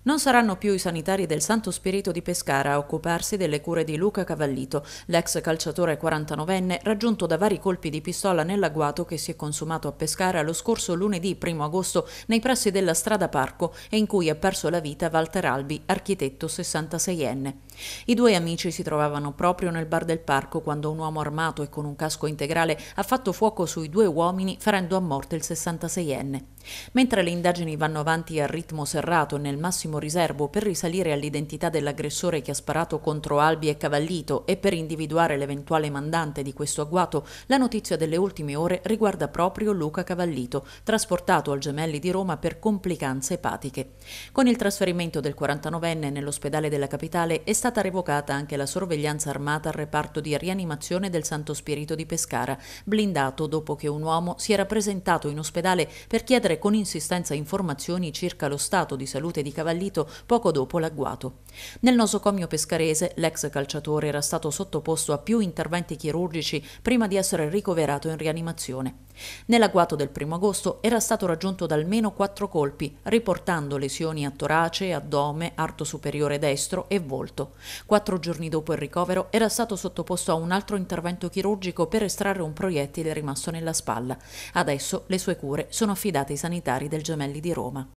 Non saranno più i sanitari del Santo Spirito di Pescara a occuparsi delle cure di Luca Cavallito, l'ex calciatore 49enne raggiunto da vari colpi di pistola nell'agguato che si è consumato a Pescara lo scorso lunedì 1 agosto nei pressi della strada Parco e in cui ha perso la vita Walter Albi, architetto 66enne. I due amici si trovavano proprio nel bar del parco quando un uomo armato e con un casco integrale ha fatto fuoco sui due uomini ferendo a morte il 66enne. Mentre le indagini vanno avanti a ritmo serrato e nel massimo riservo per risalire all'identità dell'aggressore che ha sparato contro Albi e Cavallito e per individuare l'eventuale mandante di questo agguato, la notizia delle ultime ore riguarda proprio Luca Cavallito, trasportato al Gemelli di Roma per complicanze epatiche. Con il trasferimento del 49enne nell'ospedale della capitale è stata revocata anche la sorveglianza armata al reparto di rianimazione del Santo Spirito di Pescara, blindato dopo che un uomo si era presentato in ospedale per chiedere con insistenza informazioni circa lo stato di salute di Cavallito poco dopo l'agguato. Nel nosocomio pescarese l'ex calciatore era stato sottoposto a più interventi chirurgici prima di essere ricoverato in rianimazione. Nell'agguato del primo agosto era stato raggiunto da almeno quattro colpi, riportando lesioni a torace, addome, arto superiore destro e volto. Quattro giorni dopo il ricovero era stato sottoposto a un altro intervento chirurgico per estrarre un proiettile rimasto nella spalla. Adesso le sue cure sono affidate ai sanitari del Gemelli di Roma.